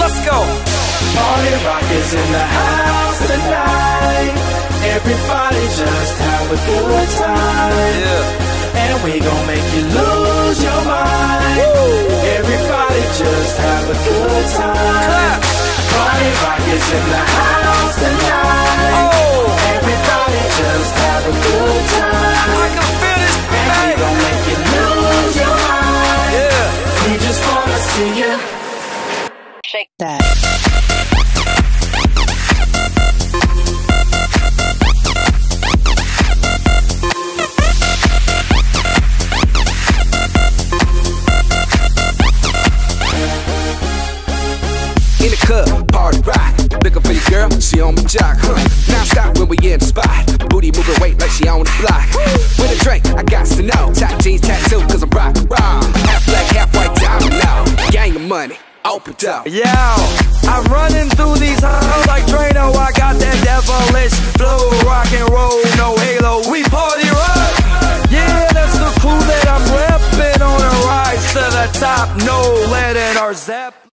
Let's go. Party rock is in the house tonight. Everybody just have a good time. And we gon' make you lose your mind. Everybody just have a good time. Party rock is in the house. Shake that. In the club, party rock. Looking for your girl, she on my jock, huh? Now stop when we in the spot. Booty moving weight like she on the block. With a drink, I got to know. Top jeans tattoo, cause I'm rock, raw. Half black, half white diamond now. Gang of money, open. Yo, I'm running through these halls like Drano. I got that devilish flow, rock and roll, no halo. We party rock. Yeah, that's the crew that I'm repping on a rise to the top. No lead in our zep.